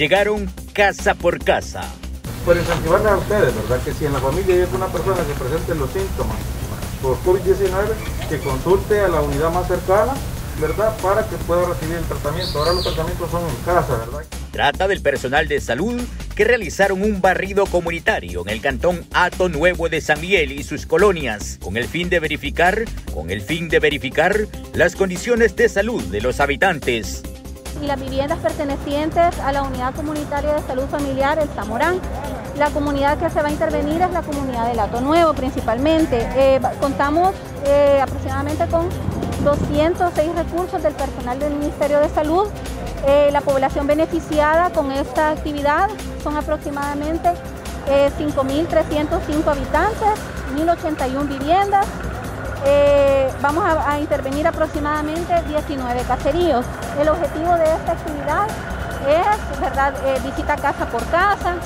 llegaron casa por casa. Por incentivarles a ustedes, ¿verdad? Que si en la familia hay una persona que presente los síntomas por COVID-19, que consulte a la unidad más cercana, ¿verdad? Para que pueda recibir el tratamiento. Ahora los tratamientos son en casa, ¿verdad? Trata del personal de salud que realizaron un barrido comunitario en el cantón Ato Nuevo de San Miguel y sus colonias, con el fin de verificar, con el fin de verificar las condiciones de salud de los habitantes y las viviendas pertenecientes a la Unidad Comunitaria de Salud Familiar El Zamorán. La comunidad que se va a intervenir es la comunidad del Ato Nuevo principalmente. Eh, contamos eh, aproximadamente con 206 recursos del personal del Ministerio de Salud. Eh, la población beneficiada con esta actividad son aproximadamente 5.305 habitantes, 1.081 viviendas, vamos a, intervenir aproximadamente 19 caseríos. El objetivo de esta actividad es, ¿verdad?, eh, visita casa por casa.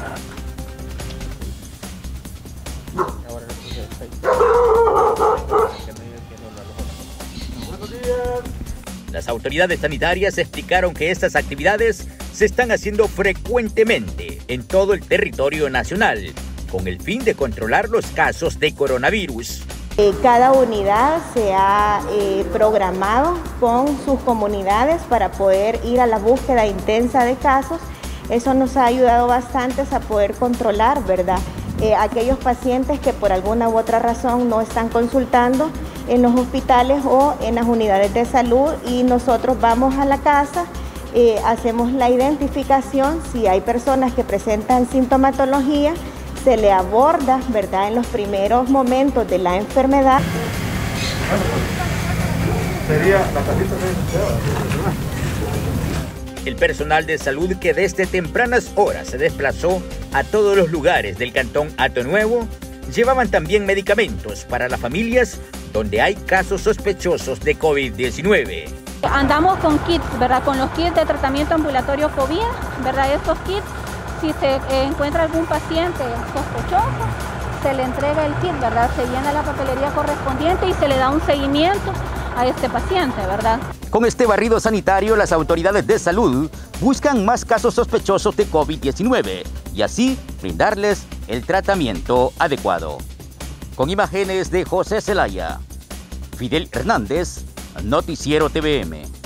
Las autoridades sanitarias explicaron que estas actividades se están haciendo frecuentemente en todo el territorio nacional, con el fin de controlar los casos de coronavirus. Eh, cada unidad se ha eh, programado con sus comunidades para poder ir a la búsqueda intensa de casos. Eso nos ha ayudado bastante a poder controlar, ¿verdad? Eh, aquellos pacientes que por alguna u otra razón no están consultando en los hospitales o en las unidades de salud y nosotros vamos a la casa, hacemos la identificación si hay personas que presentan sintomatología se le aborda, ¿verdad?, en los primeros momentos de la enfermedad. El personal de salud que desde tempranas horas se desplazó a todos los lugares del cantón Ato Nuevo llevaban también medicamentos para las familias donde hay casos sospechosos de COVID-19. Andamos con kits, ¿verdad? Con los kits de tratamiento ambulatorio COVID, ¿verdad? Estos kits si se encuentra algún paciente sospechoso, se le entrega el kit, ¿verdad? Se llena la papelería correspondiente y se le da un seguimiento a este paciente, ¿verdad? Con este barrido sanitario, las autoridades de salud buscan más casos sospechosos de COVID-19 y así brindarles el tratamiento adecuado. Con imágenes de José Zelaya, Fidel Hernández, Noticiero TVM.